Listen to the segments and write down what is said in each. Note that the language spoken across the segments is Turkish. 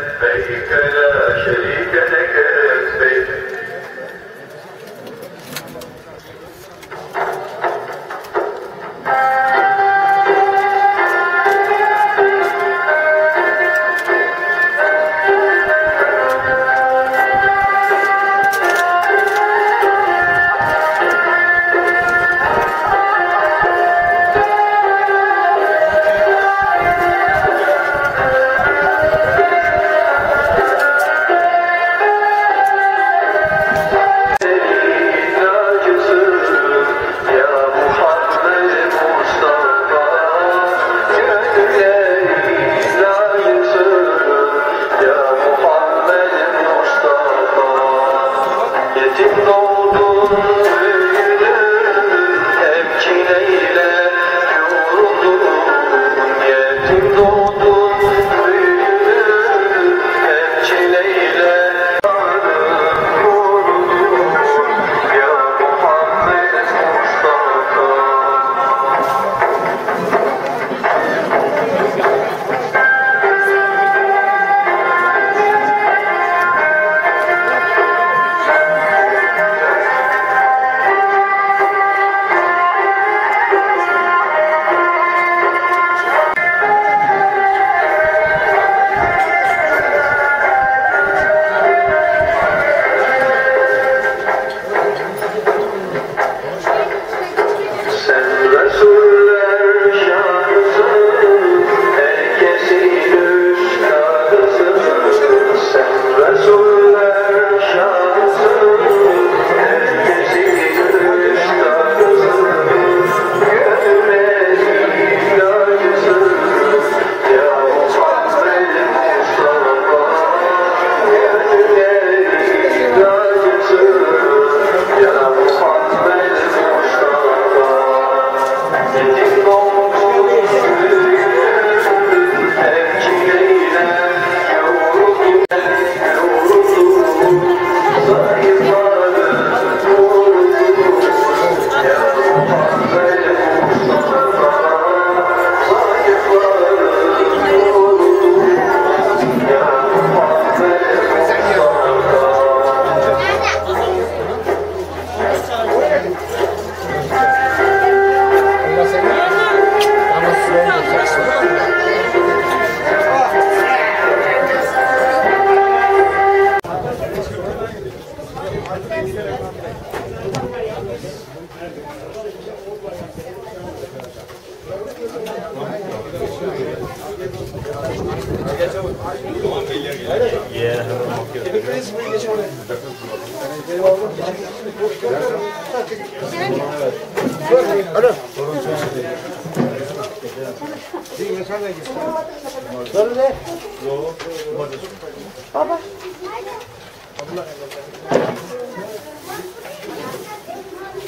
لبيك لا شريك لك لبيك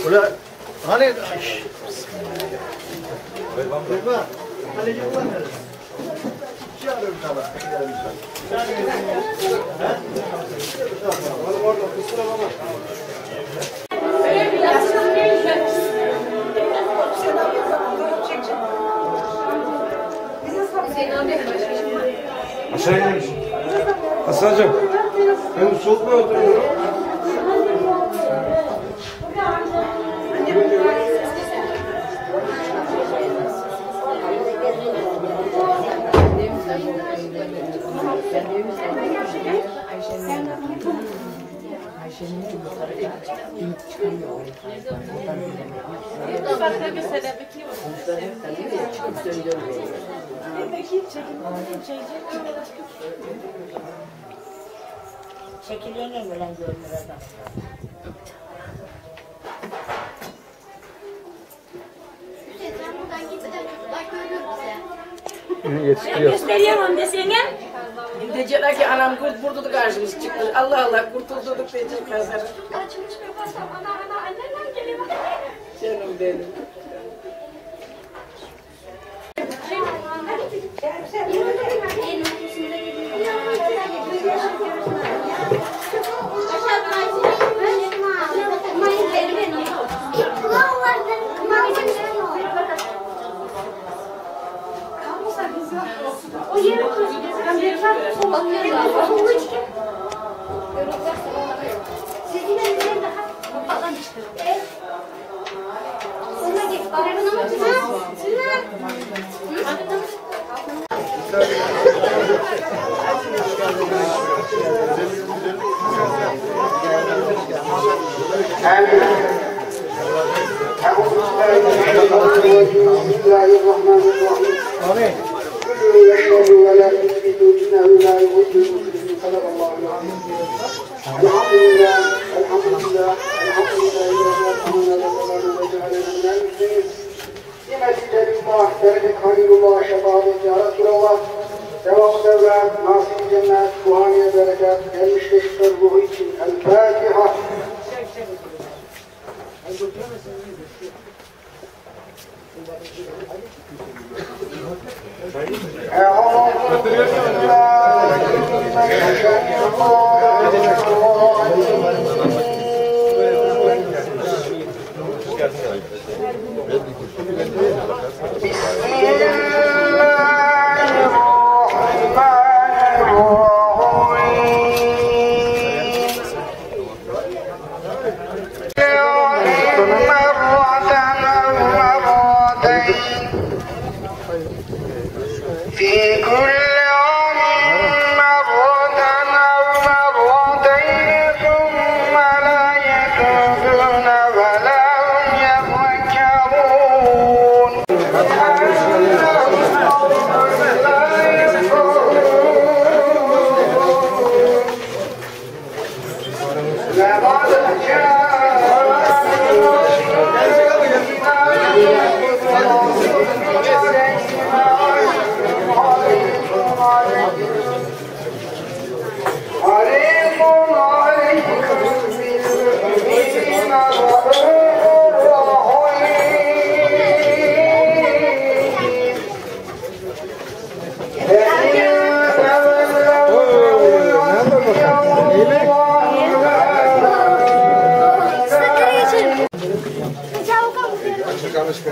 Ulan hani Duyma. Hani yıllar nerede? Şey arıyorum sana. Oğlum orada kusura bakma. Aşağı iner Hasan'cığım. Ben soğutmaya oturuyorum. Çekilene böyle görünür adam. Sen buradan gitmeden çocuklar görüyor bizi. Yetiştiriyor. Gösteriyorum desene. Diyecekler ki anam kurt burada da karşımız çıktı. Allah Allah kurtulduk diyecekler. Açılmış bir basam ana ana annemden geliyor. Canım benim. الرحيم كل يشرب ولا يثبت انه لا يغض المسلم صدق الله العظيم الحمد لله الحمد لله الحمد لله الذي ارحمنا بالقران وجعلنا من المسلمين بمسجد الله درجة خليل الله شفاعة يا رسول الله devam devlet, nasip cennet, ruhaniye bereket, gelmişleştir ruhu için. El Fatiha. أعوذ É Herkese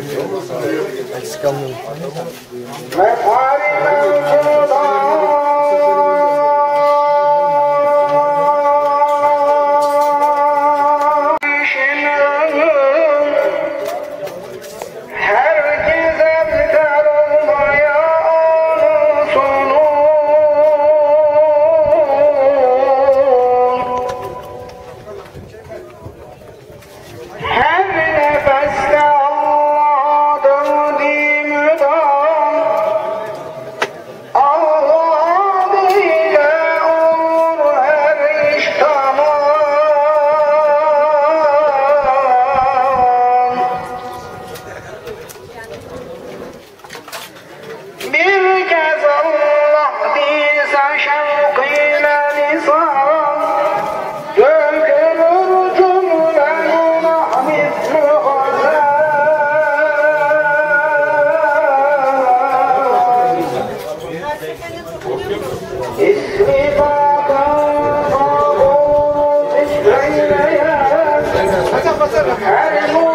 Aleluia!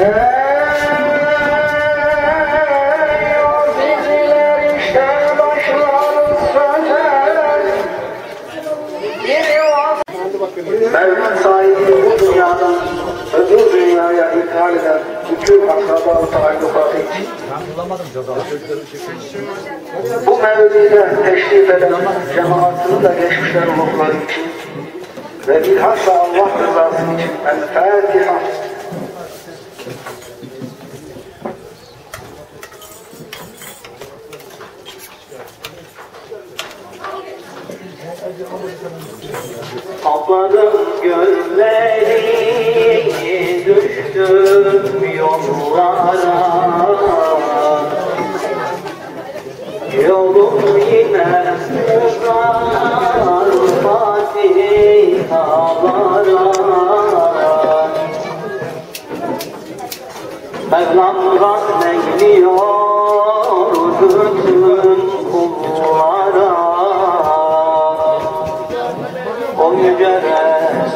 Mevlam sahibi bu dünyadan öbür dünyaya ithal eden bütün akraba taallukatı için. Bu mevzide teşrif eden cemaatını da geçmişler ruhları için ve bilhassa Allah rızası için El Fatiha. Kapadım gözleri düştüm yollara. Yolum yine uzar Fatihalara Mevlam rahmeyliyor bütün kullara. O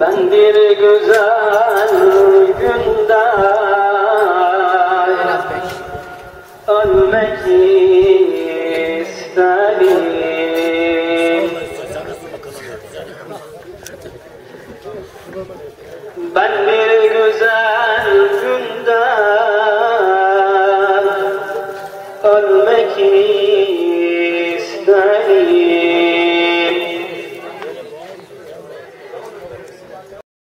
Ben bir güzel günde ölmek